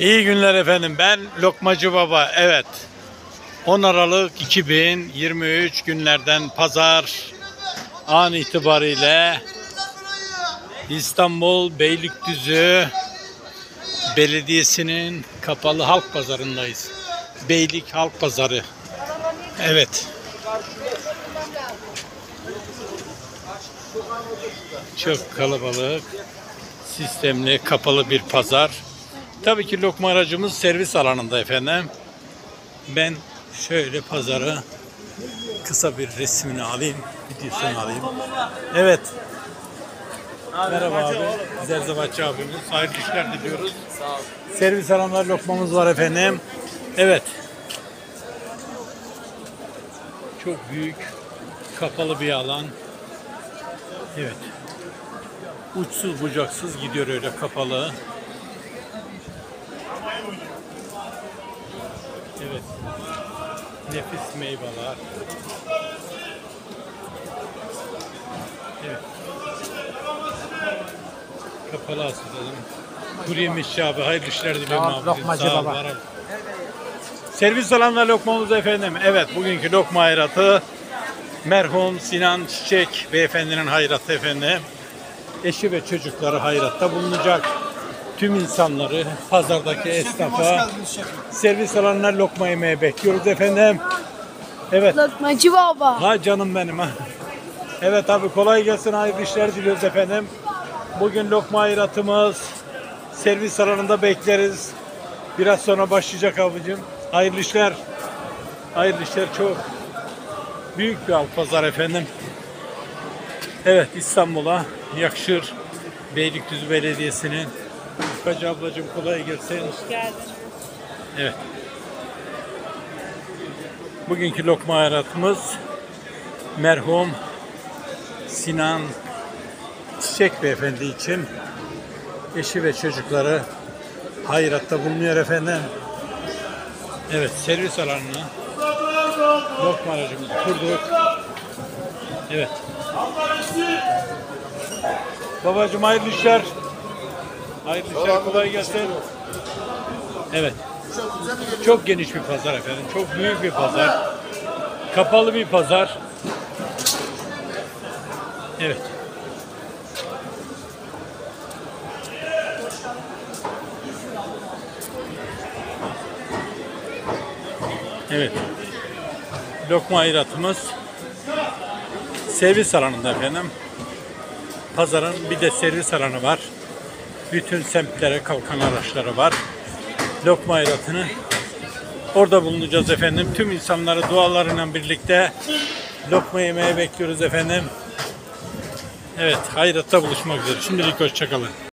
İyi günler efendim. Ben Lokmacı Baba. Evet. 10 Aralık 2023 günlerden pazar an itibariyle İstanbul Beylikdüzü Belediyesi'nin kapalı halk pazarındayız. Beylik Halk Pazarı. Evet. Çok kalabalık, sistemli, kapalı bir pazar. Tabii ki lokma aracımız servis alanında efendim. Ben şöyle pazarı kısa bir resmini alayım, videosunu alayım. Evet. Merhaba abi. Zerzavatçı abimiz. Hayırlı işler diliyoruz. Servis alanlar lokmamız var efendim. Evet. Çok büyük, kapalı bir alan. Evet. Uçsuz bucaksız gidiyor öyle kapalı. Evet. Nefis meyveler. Evet. Kapalı asılalım. Kuru yemişçi abi hayırlı işler diliyorum abi. lokmacı Sağ ol, baba. var ol. Servis alanlar lokmamız efendim. Evet bugünkü lokma hayratı merhum Sinan Çiçek beyefendinin hayratı efendim. Eşi ve çocukları hayratta bulunacak. Tüm insanları pazardaki esnafa servis alanlar lokma yemeye bekliyoruz efendim. Evet. Lokmacı baba. Ha canım benim ha. Evet abi kolay gelsin hayırlı işler diliyoruz efendim. Bugün lokma hayratımız servis alanında bekleriz. Biraz sonra başlayacak abicim. Hayırlı işler. Hayırlı işler çok. Büyük bir halk pazar efendim. Evet İstanbul'a yakışır. Beylikdüzü Belediyesi'nin. Hacı ablacığım kolay gelsin. Hoş geldin. Evet. Bugünkü lokma hayratımız merhum Sinan Çiçek Beyefendi için eşi ve çocukları hayratta bulunuyor efendim. Evet servis alanına lokma aracımızı kurduk. Evet. Babacım hayırlı işler. Hayırlı işler kolay gelsin. Evet. Çok geniş bir pazar efendim. Çok büyük bir pazar. Kapalı bir pazar. Evet. Evet. Lokma ayratımız servis alanında efendim. Pazarın bir de servis alanı var. Bütün semtlere kalkan araçları var. Lokma ayratını orada bulunacağız efendim. Tüm insanları dualarıyla birlikte lokma yemeye bekliyoruz efendim. Evet, hayratta buluşmak üzere. Şimdilik hoşçakalın.